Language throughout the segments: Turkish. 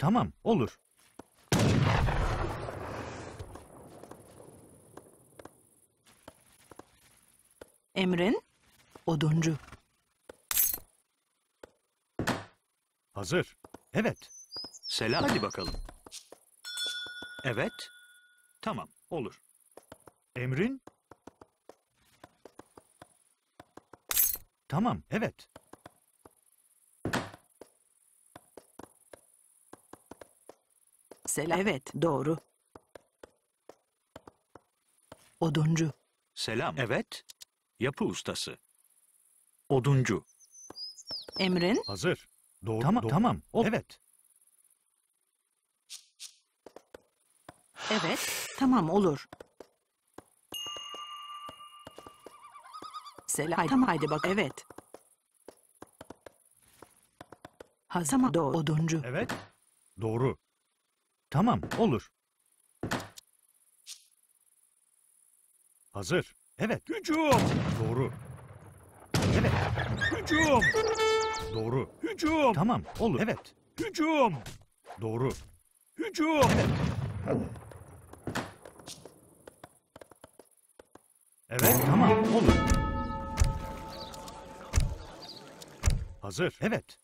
Tamam, olur. Emrin oduncu. Hazır. Evet. Selam. Hadi bakalım. Evet. Tamam, olur. Emrin? Tamam, evet. Selam. Evet doğru. Oduncu. Selam. Evet. Yapı ustası. Oduncu. Emrin Hazır. Doğru. Tamam, tamam. O, evet. evet tamam olur. Selam. Tamam haydi bak evet. Hazır tamam doğru oduncu. Evet. Doğru. Tamam, olur. Hazır. Evet. Hücum. Doğru. Evet. Hücum. Doğru. Hücum. Tamam, olur. Evet. Hücum. Doğru. Hücum. Evet. Evet, tamam, olur. Hazır. Evet.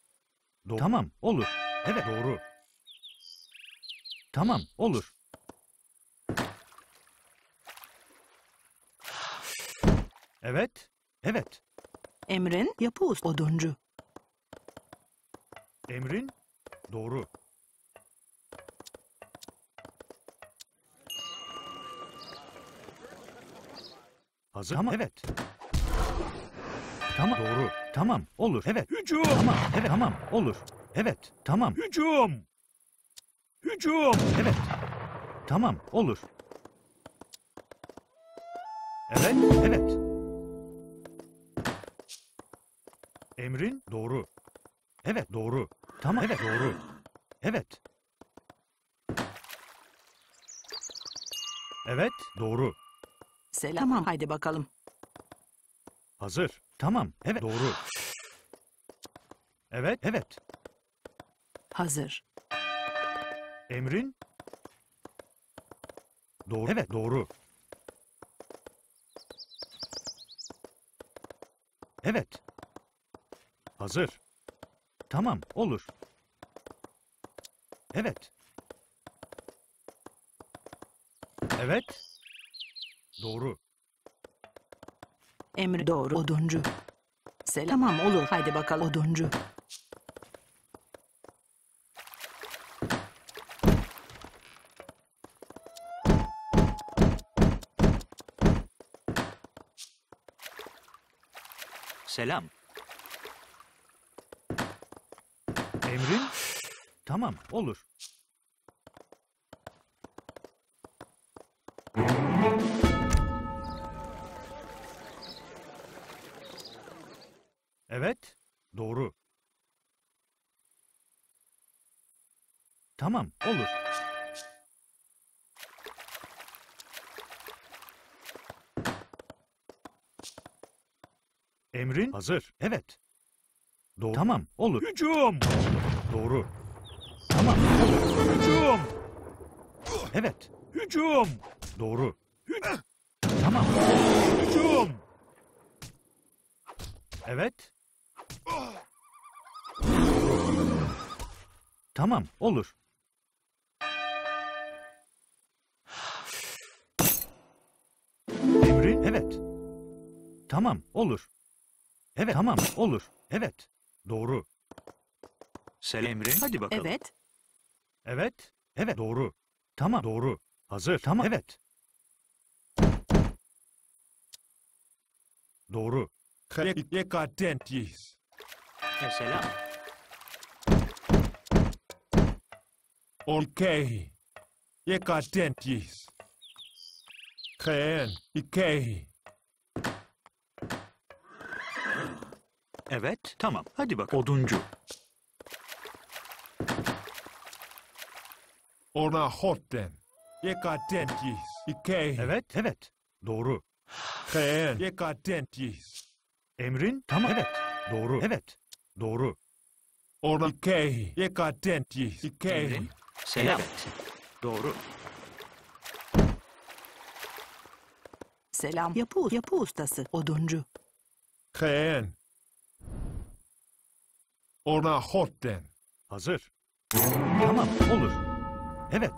Do tamam, olur. Evet, doğru. Tamam, olur. Evet, evet. Emrin yapı usta oduncu. Emrin doğru. Hazır. Tamam, evet. Tamam, doğru. Tamam, olur. Evet. Hücum. Tamam, evet, tamam, olur. Evet, tamam. Hücum. Hücum. Evet. Tamam, olur. Evet, evet. Emrin doğru. Evet, doğru. Tamam, evet, doğru. Evet. Evet, doğru. Selam. Tamam haydi bakalım. Hazır. Tamam, evet, doğru. Evet, evet. Hazır. Emrin doğru. Evet, doğru. Evet. Hazır. Tamam, olur. Evet. Evet. Doğru. Emri doğru oduncu. Selam. Tamam olur haydi bakalım oduncu. Selam. Emrin tamam, olur. Evet, doğru. Tamam, olur. Emrin hazır. Evet. Doğru. Tamam, olur. Hücum. Doğru. Tamam, olur. Hücum. Evet. Hücum. Doğru. Hü- tamam. Hücum. Evet. Tamam, olur. Emrin, evet. Tamam, olur. Evet, tamam, olur. Evet, doğru. Selam. Hadi bakalım. Evet. Evet, evet, doğru. Tamam, doğru. Hazır, tamam, evet. Doğru. Decadentes. E, selam. Olkei. Decadentes. Ken. Ikei. Evet, tamam. Hadi bak. Oduncu. Ona hotten. Decadentes. Ikei. Evet, evet. Doğru. Ken. Decadentes. Emrin, tamam, evet. Doğru. Evet. Doğru. Orna ikehi. Yekatentis. Ikehi. Emrin. Selam. Evet. Doğru. Selam. Yapı, yapı ustası. Oduncu. Geen. Orna hotten. Hazır. Tamam, olur. Evet.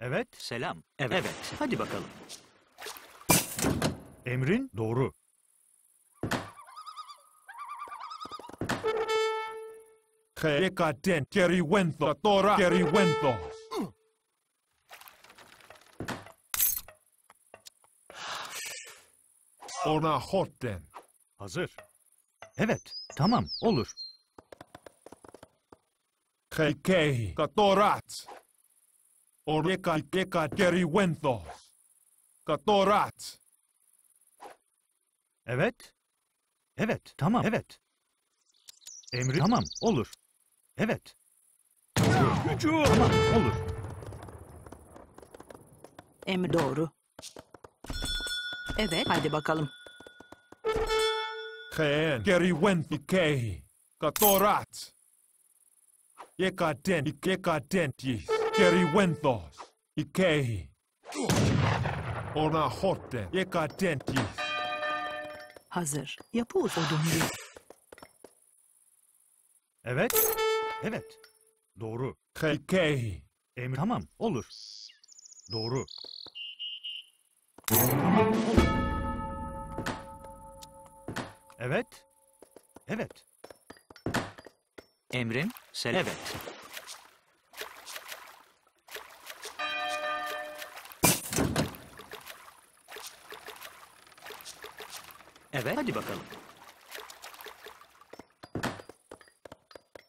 Evet, Selam. Evet. Evet. Hadi bakalım. emrin doğru. Geen. Yekaten. Keriwentho. Tora. Keriwentho. Orna hotten. Hazır. Evet, tamam, olur. Ikehi. Katorat. Or yeka yeka keriwentho. Katorat. Evet. Evet, tamam, evet. Emri tamam, olur. Evet. Hücum. Tamam, olur. Emir doğru. Evet. Haydi bakalım. Geen. Keriwentho. Ikehi. Katorat. Yekaten. Yekatentis. Keriwenthos. Ikehi. Orna hotten. Yekatentis. Hazır. Yapı. Oduncu. Evet. Evet. Doğru. Ikehi. Emri tamam, olur. Doğru. Tamam, olur. Evet. Evet. Emrin. Selam. Evet. Evet. Hadi bakalım.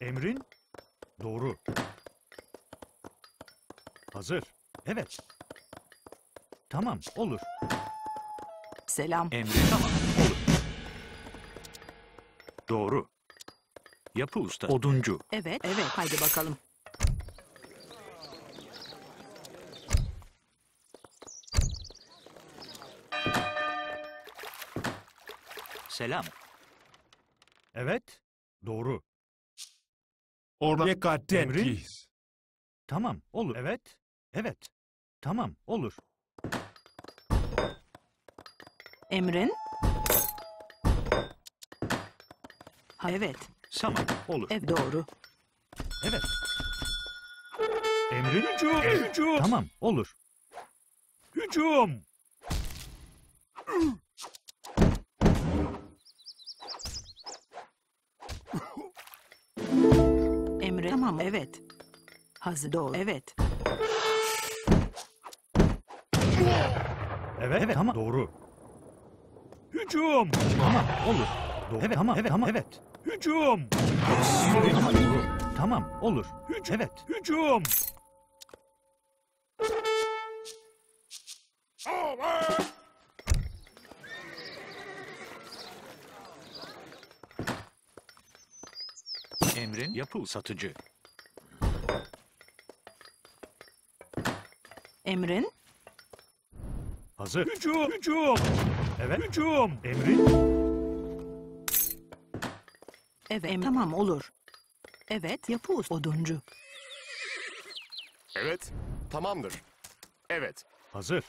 Emrin doğru. Hazır. Evet. Tamam, olur. Selam. Emrin tamam. Olur. Doğru. Yapı usta. Oduncu. Evet. Evet. Haydi bakalım. Selam. Evet. Doğru. Orna yekatentis. Tamam, olur. Evet. Evet. Tamam, olur. Emrin. Evet. Tamam. Olur. Evet doğru. Evet. Emrin hücum. Hücum. Tamam, olur. Hücum. Emrin. Tamam. Evet. Hazır. Doğru. Evet. Evet, evet, tamam, doğru. Hücum. Tamam, olur. Doğru. Evet, tamam, evet, tamam, evet. Hücum. Tamam, olur. Hücum. Evet, hücum. Emrin yapı satıcı. Emrin. Hazır. Hücum. Hücum. Evet, hücum. Emrin. Evet. Em- tamam olur. Evet. Yapı ustası. Oduncu. Evet, tamamdır. Evet, Hazır.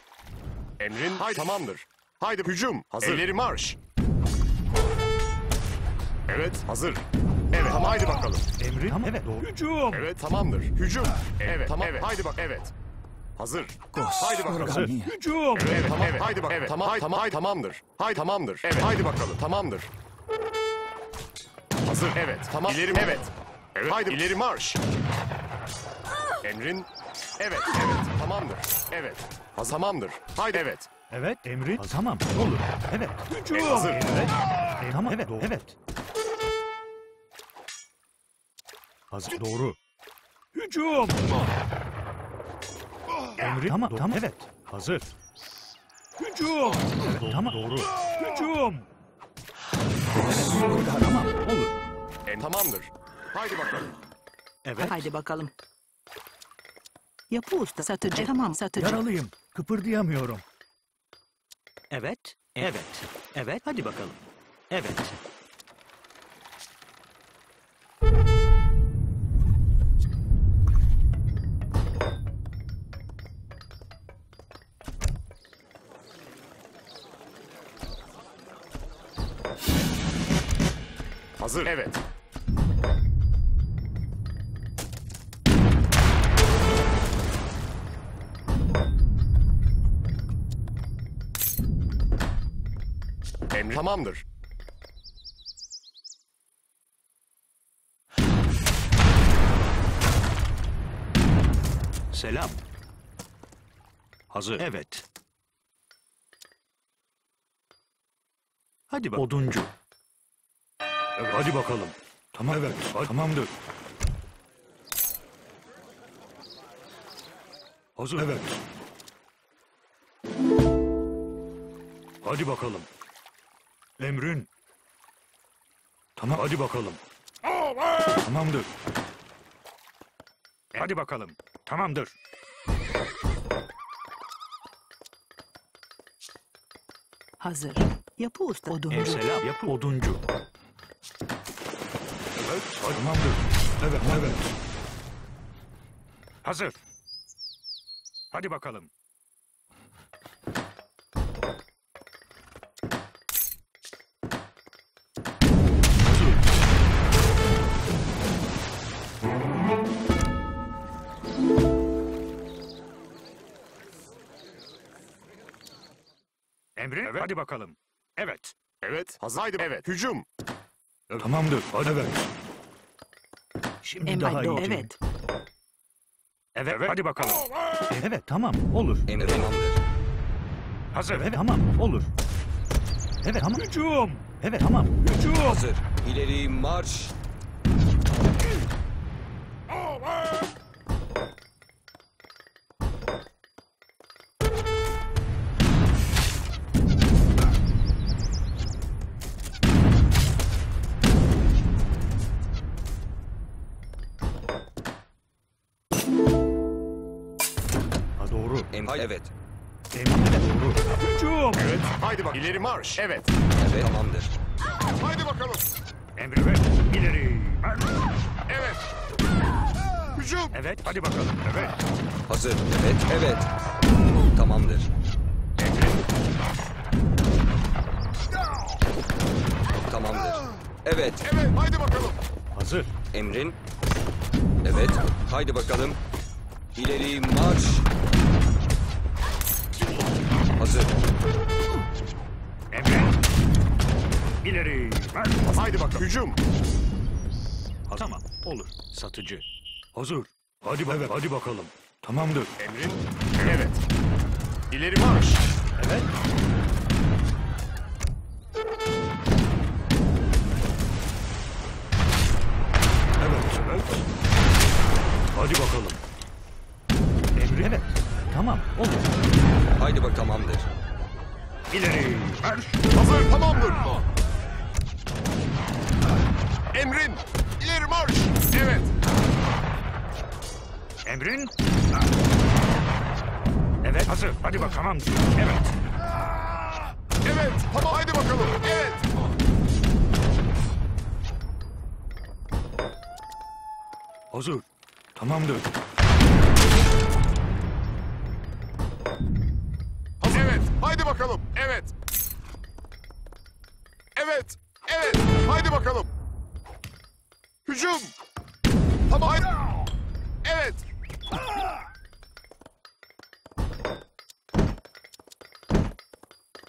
emrin haydi tamamdır. Haydi hücum, hazır. Elleri marş. Evet, hazır. Evet, tamam haydi bakalım. Emrin. Tamam, evet, doğru. Hücum. Evet, tamamdır. Hücum. Evet, tamam. Evet, haydi bak. Evet. Hazır. Haydi bakalım. Hazır. Hücum. Evet, evet, tamam. Haydi bak. Evet, tamam, tamam, haydi, tamamdır. Haydi, tamamdır. Evet, haydi bakalım. Tamamdır. Hazır. Evet, tamam. İleri, evet. Evet, haydi. ileri marş. Emrin. Evet, evet, tamamdır. Evet. Hazır. Tamamdır. Haydi. Evet. Evet, emrin. Tamam, olur. Evet. Hücum. Evet, hazır. Evet. E, tamam, evet, doğru. Evet. Hazır, doğru. Hücum. Emrin. Tamam, tamam, evet. Hazır. Hücum. Evet, tamam, doğru. Hücum. Evet, tamam, olur. Tamamdır. Haydi bakalım. Evet. Haydi bakalım. Yapı usta. Satıcı. E, tamam satıcı. Yaralıyım. Kıpırdayamıyorum. Evet. Evet. Evet. Hadi bakalım. Evet. Hazır. Evet. Emri tamamdır. Selam. Hazır. Evet. Hadi bak. Oduncu. Evet, hadi bakalım. Tamam. Evet. Tamamdır. Hazır. Evet. Hadi bakalım. Emrin. Tamam. Hadi bakalım. Tamamdır. Hadi bakalım. Tamamdır. Hazır. Yapı usta. Oduncu. Ev selam. Yapı oduncu. Evet. Tamamdır. Evet. Evet. Hazır. Hadi bakalım. Hadi bakalım. Evet. Evet. Hazır. Haydi. Evet. Hücum. Tamamdır. Hadi evet. Şimdi Emre daha iyi. Evet. Evet, hadi bakalım. Evet, tamam. Olur. Emir tamamdır. Hazır. Evet, tamam. Olur. Evet, tamam. Hücum. Evet, tamam. Hücum. Hazır. İleri marş. Marş. Evet. Evet tamamdır. Haydi bakalım. Emre ver. İleri. Marş. Evet. Hücum. Evet, hadi bakalım. Evet. Hazır. Evet evet. Tamamdır. Tamamdır. Evet. Evet. Haydi bakalım. Hazır. Emrin. Evet. Haydi bakalım. İleri marş. Hazır. Emre. İleri. Marş. Haydi bakalım. Hücum. Ha, Tamam, olur. Satıcı. Hazır. Hadi bakalım. hadi bakalım. Tamamdır. Emrin. Evet. İleri marş. Evet. Evet, tamam. Evet. Evet. Tamam. Haydi bakalım. Evet. Hazır. Tamamdır. Hazır. Evet. Haydi bakalım. Evet.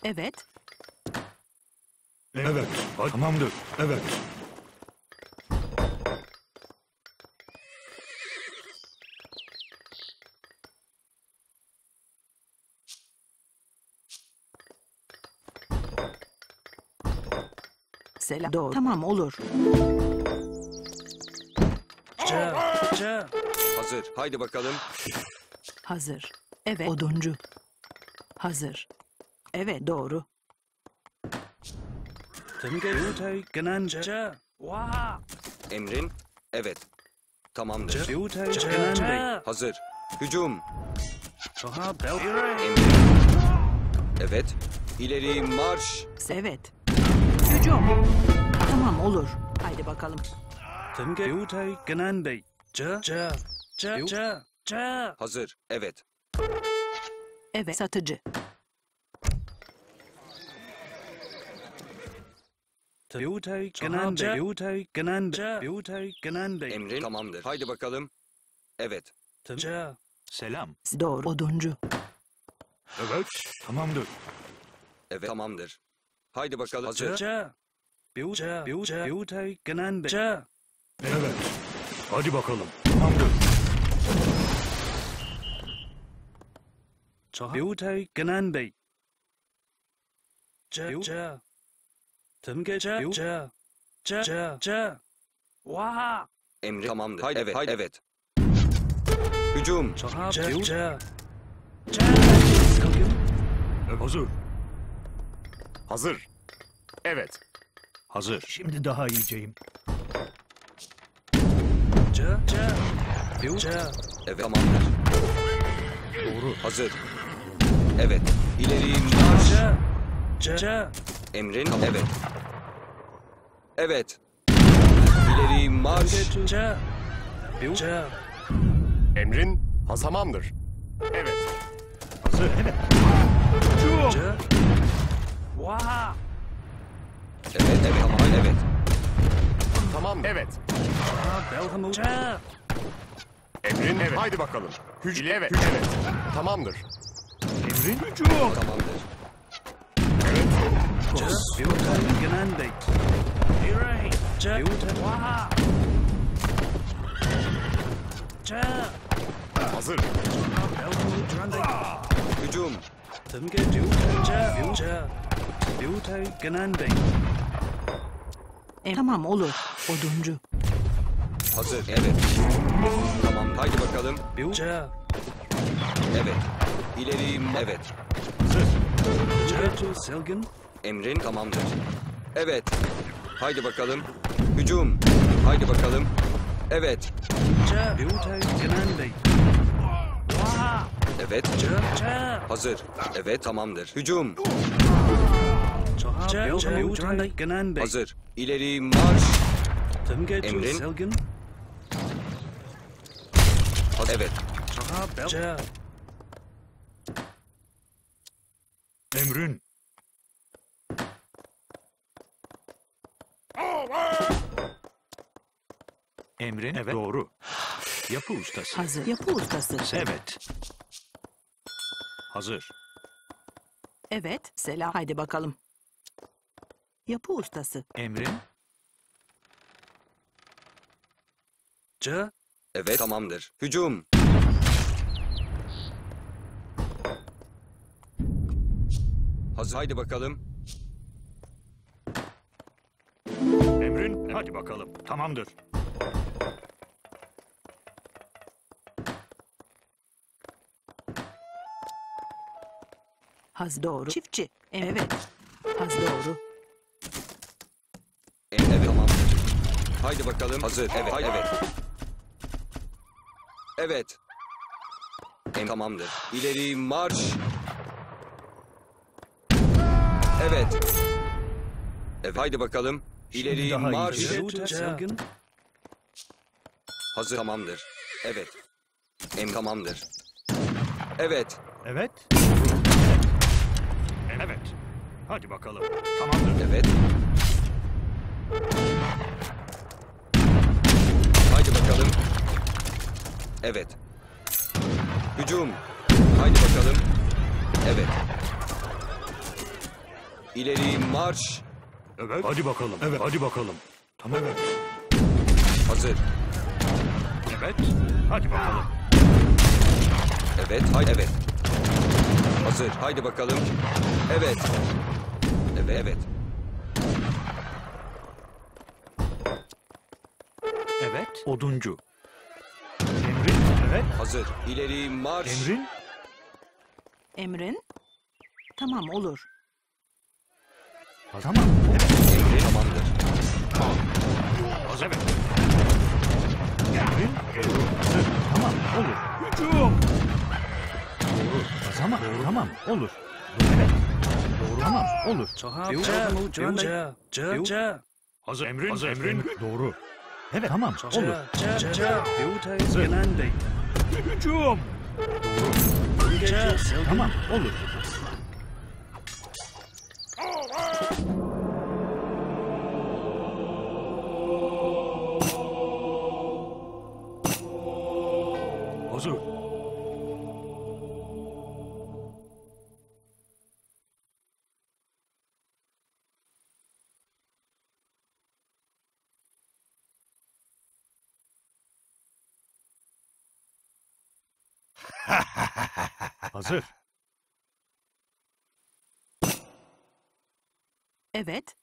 Evet. Evet. Hadi. Tamamdır. Evet. Selam. Doğru. Tamam olur. Hazır. Haydi bakalım. Hazır. Evet. Oduncu. Hazır. Evet doğru. Emrin. Evet. Tamamdır. Hazır. Hücum. Emrin. Evet. İleri marş. Evet. Hücum. Tamam olur. Haydi bakalım. Hazır. Evet. Evet satıcı. Emrin tamamdır. Haydi bakalım. Evet. Ça. Selam. Doğru. Oduncu. Evet. Tamamdır. Evet tamamdır. Haydi bakalım. Ça. Hazır. Evet. Hadi bakalım. Tamamdır. Utay Kenan Bey. Ça ça. Tımge ça ça. Ça ça ça. Vah. Emrin tamamdır. Haydi evet. Haydi evet. Hücum. Ça ça. Evet. Hazır. Hazır. Evet. Hazır. Şimdi daha iyiceyim. Ça ça. Ça. Evet tamamdır. Doğru. Hazır. Evet. İleri. Ça. Ça ça. Emrin evet. Evet. İleri marş. Emrin haz tamamdır. Evet. Hazır. Evet. Evet evet tamam evet. Tamam. Evet. Emrin evet. Haydi bakalım. Hücum. Evet. Hücum. Evet. Tamamdır. Emrin. Hücum. Tamamdır. Ça. Hazır. Hücum. Em- tamam olur. Oduncu. Hazır evet. Tamam haydi bakalım. Evet. İleri evet. Ça. Selgin. Emrin tamamdır. Evet. Haydi bakalım. Hücum. Haydi bakalım. Evet. Evet. Hazır. Evet tamamdır. Hücum. Hazır. İleri marş. Emrin. Evet. Emrin. Emrin. Evet. Doğru. Yapı ustası. Hazır. Yapı ustası. Evet. Hazır. Evet. Selam. Haydi bakalım. Yapı ustası. Emrin. Ça. Evet tamamdır. Hücum. Hazır. Haydi bakalım. Hadi bakalım. Tamamdır. Haz doğru. Çiftçi. Evet. Haz doğru. E, Evet tamamdır. Haydi bakalım. Hazır. Evet. Haydi evet. Evet. Em tamamdır. İleri marş. Evet. Evet. Haydi bakalım. İleri daha iyi. marş. Hazır. Tamamdır. Evet. Em tamamdır. Evet. Evet. Evet. Hadi bakalım. Tamamdır. Evet. Haydi bakalım. Evet. Hücum. Haydi bakalım. Evet. İleri marş. Evet. Hadi bakalım. Evet. Hadi bakalım. Tamam. Evet. Hazır. Evet. Hadi bakalım. Evet. Haydi evet. Hazır. Haydi bakalım. Evet. Evet. Evet. Evet. Oduncu. Emrin. Evet. Hazır. İleri marş. Emrin. Emrin. Tamam olur. Hazır. Tamam. Evet. Tamamdır. Tamam. Hazır. Evet. evet. Tamam, olur. Doğru. Tamam, Doğru. tamam, olur. Evet. Doğru. Tamam, olur. Cevap, cevap, cevap, cevap, cevap. Hazır emrin, hazır emrin. Doğru. Evet, tamam, olur. Cevap, cevap, yurtayız genelde. Hücum. Doğru. Tamam, olur. Hazır. Evet.